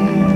oh